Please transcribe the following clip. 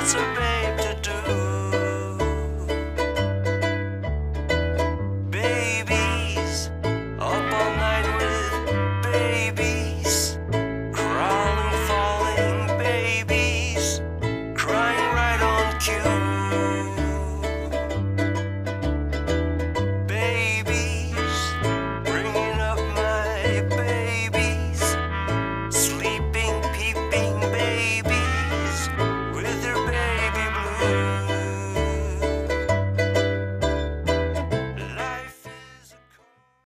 What's a babe to do? Babies, up all night with babies.